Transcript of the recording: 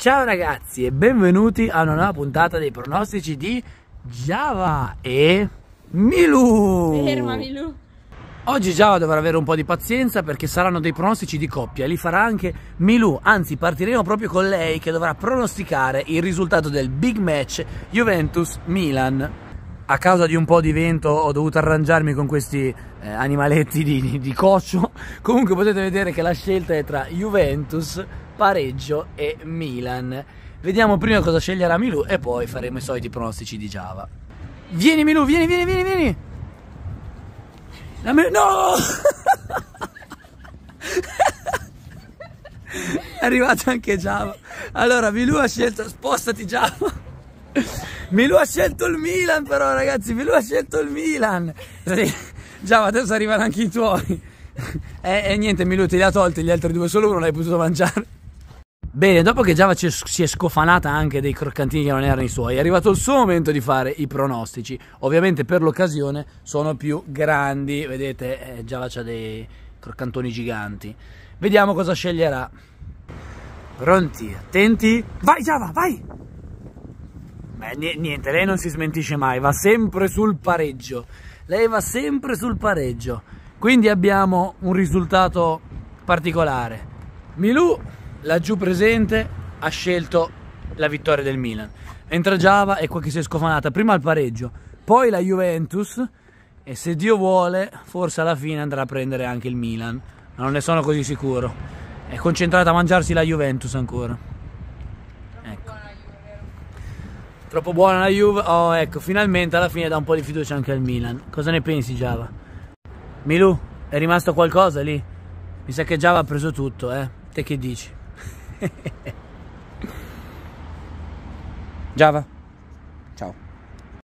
Ciao ragazzi e benvenuti a una nuova puntata dei pronostici di Java e Milu. Ferma Milu. Oggi Java dovrà avere un po' di pazienza perché saranno dei pronostici di coppia, li farà anche Milu, anzi partiremo proprio con lei che dovrà pronosticare il risultato del big match Juventus-Milan. A causa di un po' di vento ho dovuto arrangiarmi con questi eh, animaletti di, di coccio, comunque potete vedere che la scelta è tra Juventus, pareggio e Milan. Vediamo prima cosa sceglierà Milu e poi faremo i soliti pronostici di Java. Vieni Milu, vieni, vieni, vieni, vieni! La me- no! È arrivato anche Java. Allora, Milu ha scelto, spostati Java. Milu ha scelto il Milan però ragazzi, Milu ha scelto il Milan. Java, adesso arrivano anche i tuoi. E, e niente, Milu te li ha tolti gli altri due, solo uno l'hai potuto mangiare. Bene, dopo che Java si è scofanata anche dei croccantini che non erano i suoi, è arrivato il suo momento di fare i pronostici. Ovviamente per l'occasione sono più grandi, vedete, eh, Java ha dei croccantoni giganti. Vediamo cosa sceglierà. Pronti, attenti. Vai Java, vai! Beh, niente, lei non si smentisce mai, va sempre sul pareggio. Lei va sempre sul pareggio. Quindi abbiamo un risultato particolare. Milù laggiù presente ha scelto la vittoria del Milan. Entra Java e qua che si è scofanata, prima il pareggio, poi la Juventus e se Dio vuole forse alla fine andrà a prendere anche il Milan, ma non ne sono così sicuro. È concentrata a mangiarsi la Juventus ancora. Ecco. Troppo buona la Juve. Oh, ecco, finalmente alla fine dà un po' di fiducia anche al Milan. Cosa ne pensi Java? Milu, è rimasto qualcosa lì? Mi sa che Java ha preso tutto, eh? Te che dici? Java.